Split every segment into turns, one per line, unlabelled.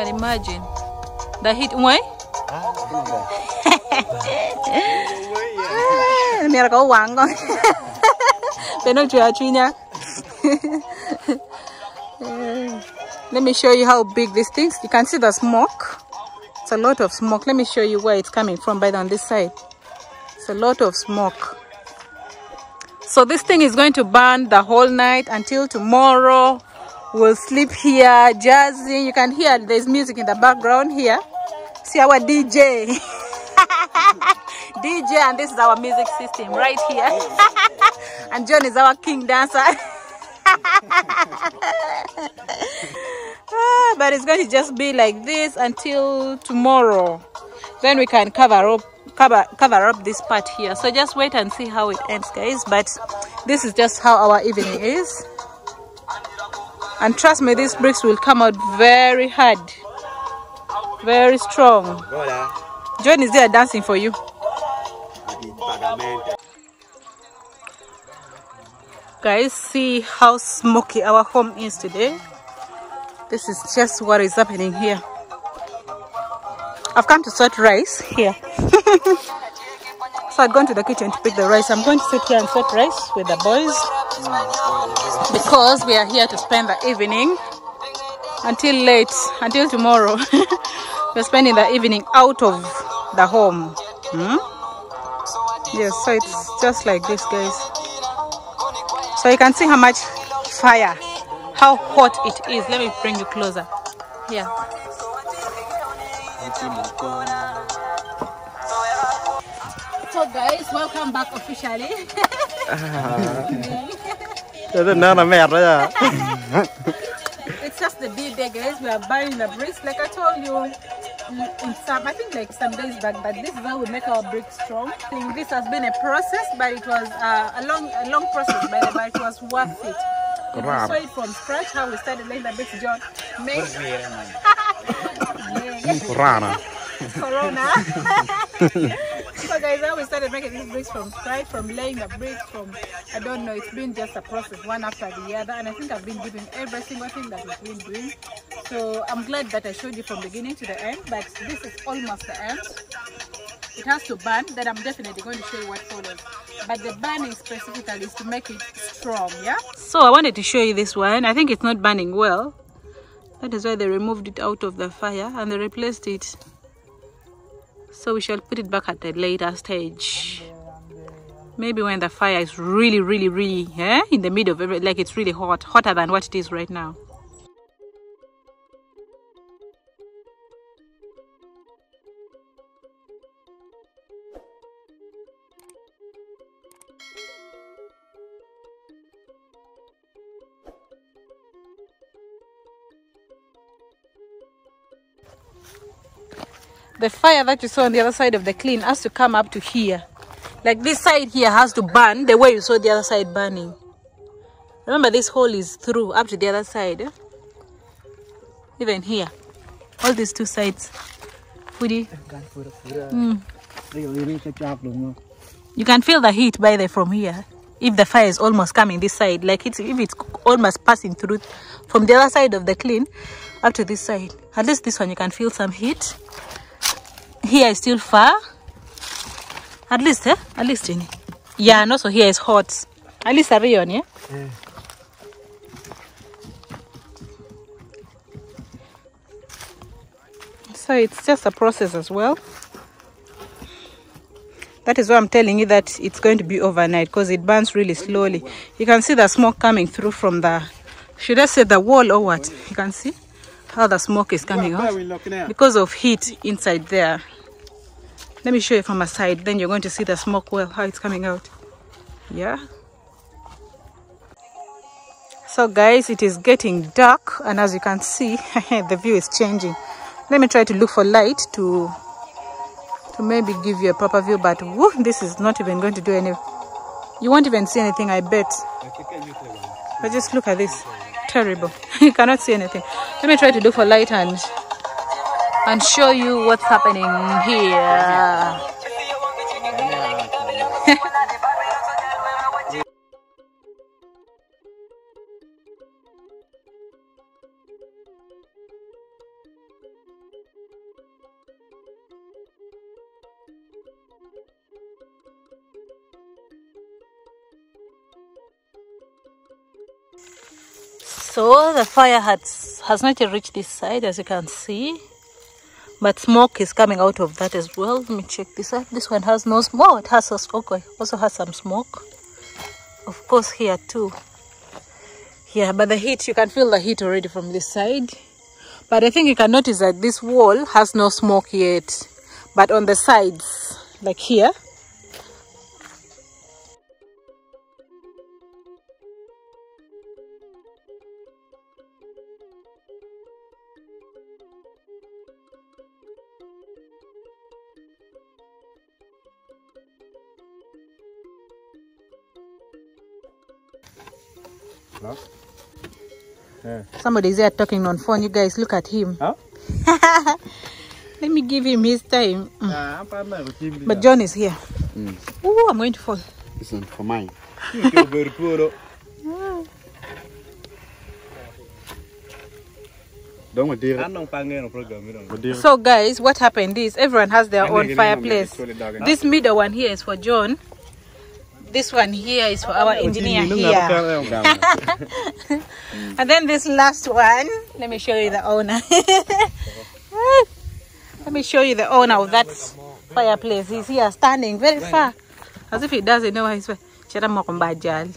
can imagine the heat. Why? Mira có quảng con. Bên nó chưa truy nha. Let me show you how big these things. You can see the smoke. It's a lot of smoke. Let me show you where it's coming from by the on this side. It's a lot of smoke. So this thing is going to burn the whole night until tomorrow. We'll sleep here, jazzing. You can hear there's music in the background here. See our DJ. DJ and this is our music system right here. and John is our king dancer. Ah, but it's going to just be like this until tomorrow. Then we can cover up cover cover up this part here. So just wait and see how it ends, guys. But this is just how our evening is. And trust me, these bricks will come out very hard, very strong. John is there dancing for you. Guys, see how smoky our home is today. This is just what is happening here. I've come to sort rice here. so I've gone to the kitchen to pick the rice. I'm going to sit here and sort rice with the boys because we are here to spend the evening until late, until tomorrow. We're spending the evening out of the home. Hmm? Yes, so it's just like this, guys. So you can see how much fire, how hot it is. Let me bring you closer. Here. So guys, welcome back officially.
Nó là mệt đấy à.
it's just the big day guys. We are buying the bricks. Like i told you in some i think like some days back that this is how we make our bricks strong. I think this has been a process but it was uh, a long a long process but, but it was worth it. If you saw it from scratch how we started laying the bricks john. Make yeah.
Rana.
corona so guys how we started making these bricks from scratch from laying the bricks from i don't know it's been just a process one after the other and i think i've been doing every single thing that we've been doing. So i'm glad that i showed you from beginning to the end but this is almost the end. It has to burn then i'm definitely going to show you what follows. But the burning specifically is to make it strong yeah? So i wanted to show you this one. I think it's not burning well. That is why they removed it out of the fire and they replaced it so we shall put it back at a later stage. Maybe when the fire is really really really eh, in the middle of it like it's really hot hotter than what it is right now the fire that you saw on the other side of the kiln has to come up to here. Like this side here has to burn the way you saw the other side burning. Remember this hole is through up to the other side eh? even here. All these two sides. Mm. you can feel the heat by the from here. If the fire is almost coming this side like it's if it's almost passing through from the other side of the kiln up to this side. At least this one you can feel some heat here is still far at least eh? at least Jenny. yeah and also here is hot at least a rayon yeah?
Yeah.
so it's just a process as well that is why i'm telling you that it's going to be overnight because it burns really slowly you can see the smoke coming through from the should i say the wall or what you can see how the smoke is coming out because of heat inside there let me show you from a side. Then you're going to see the smoke well how it's coming out. Yeah? So guys it is getting dark and as you can see the view is changing. Let me try to look for light to to maybe give you a proper view but woo, this is not even going to do any you won't even see anything i bet. But just look at this. Terrible. You cannot see anything. Let me try to look for light and and show you what's happening here. so the fire has has not reached this side as you can see but smoke is coming out of that as well. Let me check this out. This one has no smoke. Oh, it has a okay, also has some smoke. Of course, here too. Yeah, but the heat you can feel the heat already from this side. But I think you can notice that this wall has no smoke yet, but on the sides, like here,
Huh? Yeah.
Somebody's there talking on phone. You guys look at him.
Huh?
Let me give him his time. Mm.
Ah, apa mai
But John is here.
Mm.
Ooh, I'm going to fall.
This one for mine. Ke berpuro. Dong madira.
Anong pangeno program ino?
Madira.
So, guys, what happened is everyone has their own fireplace.
ginagawa mo? Solid
This middle one here is for John. This one here is for our engineer here. And then this last one, let me show you the owner. let me show you the owner of that fireplace. He's here standing very far. As if he doesn't know where he's Chera mo kung bajal.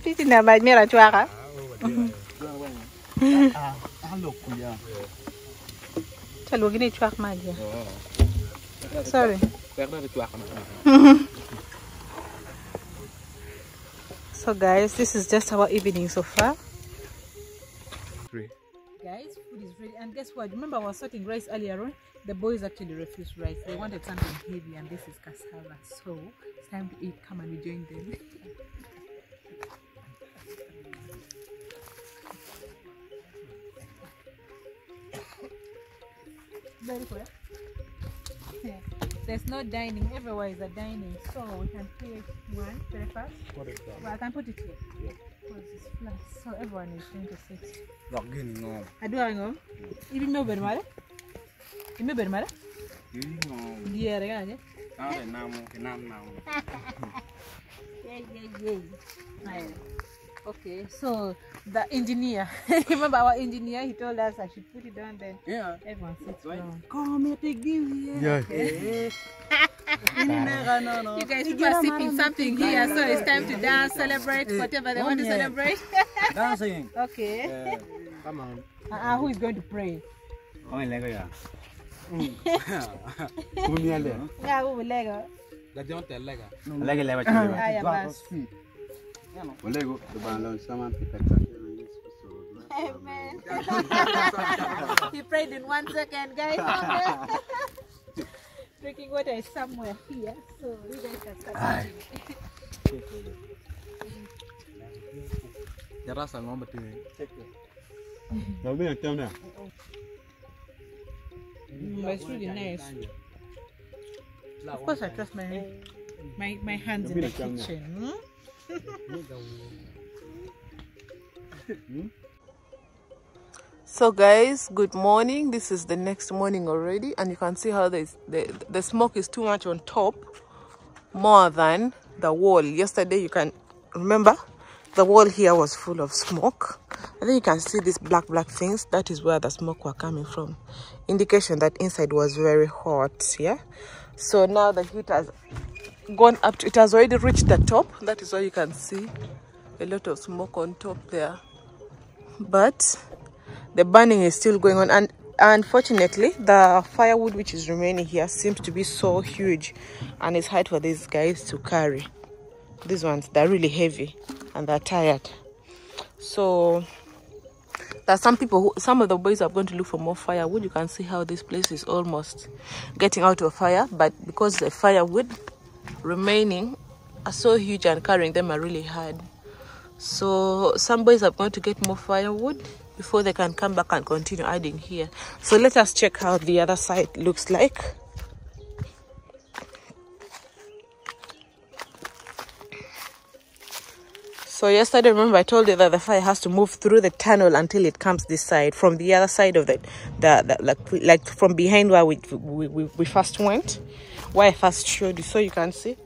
Titi na ba mira chwaka? Chalo gini chwak magia. Sorry. So guys, this is just our evening so far.
Three.
Guys, food is ready. And guess what? Remember I was sorting rice earlier on? The boys actually refused rice. They wanted something heavy and this is cassava. So it's time to eat. Come and we join them. Very good. Yeah. There's no dining. Everywhere is a dining. So we can create one very fast. Well, I can put it here. Because it's flat. So everyone is going to sit.
Rock gini ngom.
Aduh ngom. Ibi mau bermara? Ibi bermara?
Gini ngom.
Dia rega aja.
Ah, namu, kenam namu.
Yay yay yay. Ayo. Okay, so the engineer, remember our engineer, he told us I should put it down then
Yeah.
everyone sits down.
Come here, take this here. Yeah.
You guys people are sipping something here, so it's time to dance, celebrate, whatever they want to celebrate.
Dancing.
okay.
Come on.
Uh, uh, who is going to pray?
Kami lego ya.
Kumiale.
Yeah, who will Lego?
Lego lewa chile.
Aya bas.
Olego, the balon sama pita chake.
Amen. he prayed in one second, guys. Drinking water is somewhere here, so you guys can start. drinking.
Jarasa ngombe tu.
Nabi yang tiam dah.
Mm, but it's really nice. Of course, I trust my my my hands in the kitchen. hmm? Hmm? So guys, good morning. This is the next morning already, and you can see how the the, the smoke is too much on top, more than the wall. Yesterday, you can remember the wall here was full of smoke. And then you can see these black black things. That is where the smoke were coming from, indication that inside was very hot. Yeah. So now the heat has gone up. To, it has already reached the top. That is why you can see a lot of smoke on top there. But the burning is still going on and unfortunately the firewood which is remaining here seems to be so huge and it's hard for these guys to carry these ones they're really heavy and they're tired so there's some people who some of the boys are going to look for more firewood you can see how this place is almost getting out of fire but because the firewood remaining are so huge and carrying them are really hard so some boys are going to get more firewood before they can come back and continue adding here. So let us check how the other side looks like. So yesterday, remember I told you that the fire has to move through the tunnel until it comes this side. From the other side of the, the, the like, like from behind where we, we, we, we first went, where I first showed you. So you can see.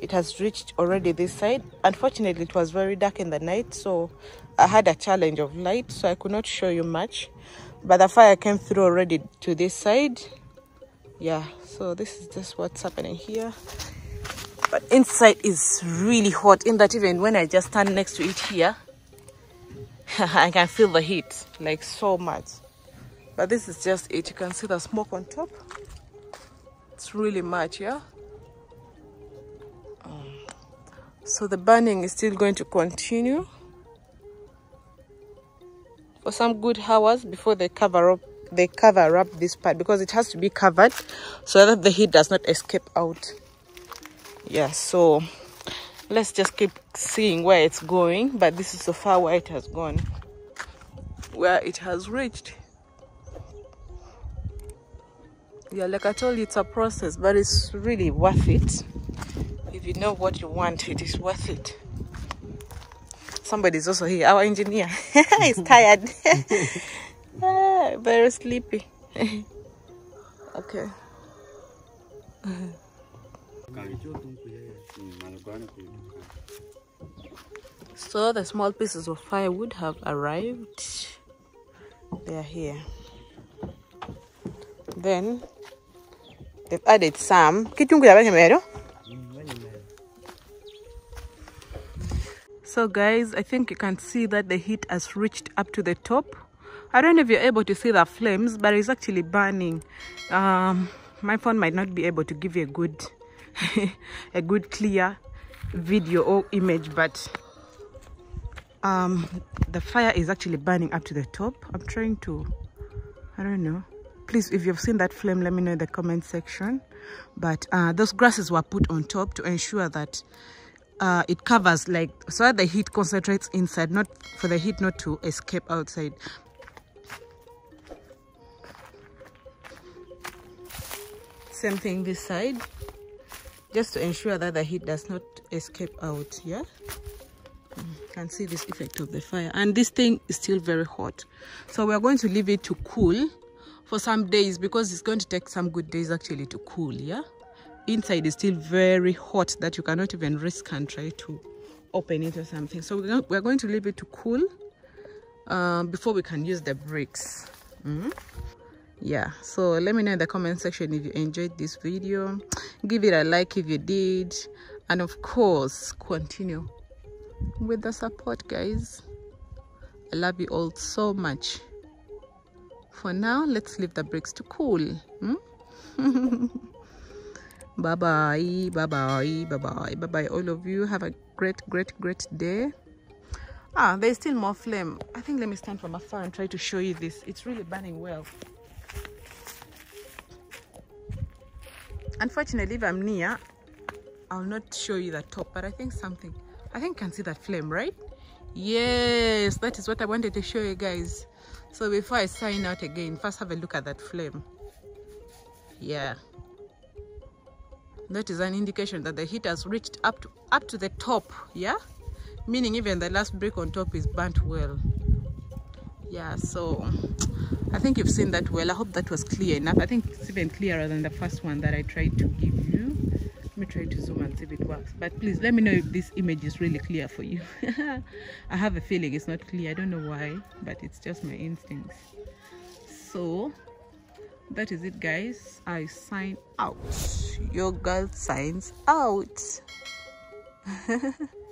It has reached already this side. Unfortunately it was very dark in the night so i had a challenge of light so i could not show you much. But the fire came through already to this side. Yeah so this is just what's happening here. But inside is really hot in that even when i just stand next to it here i can feel the heat like so much. But this is just it. You can see the smoke on top it's really much yeah? Um, so the burning is still going to continue? For some good hours before they cover up they cover up this part because it has to be covered so that the heat does not escape out. Yeah so let's just keep seeing where it's going but this is so far where it has gone where it has reached yeah like i told you it's a process but it's really worth it. If you know what you want it is worth it. Somebody's also here. Our engineer. He's tired. Ah, very sleepy. Okay. So the small pieces of firewood have arrived. They are here. Then they've added some. Kitungu ya so guys i think you can see that the heat has reached up to the top. I don't know if you're able to see the flames but it's actually burning. Um my phone might not be able to give you a good a good clear video or image but um the fire is actually burning up to the top. I'm trying to i don't know please if you've seen that flame let me know in the comment section. But uh, those grasses were put on top to ensure that uh, it covers like so that the heat concentrates inside not for the heat not to escape outside. Same thing this side. Just to ensure that the heat does not escape out yeah? You can see this effect of the fire. And this thing is still very hot. So we're going to leave it to cool for some days because it's going to take some good days actually to cool yeah? Inside is still very hot that you cannot even risk and try to open it or something. So we're going to leave it to cool um, before we can use the bricks. Mm -hmm. yeah so let me know in the comment section if you enjoyed this video. Give it a like if you did. And of course continue with the support guys. I love you all so much for now let's leave the bricks to cool hmm? bye bye bye bye bye bye bye bye all of you. Have a great great great day. Ah there's still more flame. I think let me stand from afar and try to show you this. It's really burning well. Unfortunately if i'm near i'll not show you the top but i think something i think can see that flame right yes that is what i wanted to show you guys. So before i sign out again first have a look at that flame. Yeah. That is an indication that the heat has reached up to up to the top yeah? Meaning even the last brick on top is burnt well. Yeah so i think you've seen that well. I hope that was clear enough. I think it's even clearer than the first one that i tried to give you. Let me try to zoom if it works but please let me know if this image is really clear for you. I have a feeling it's not clear. I don't know why but it's just my instincts. So that is it guys. I sign out. Your girl signs out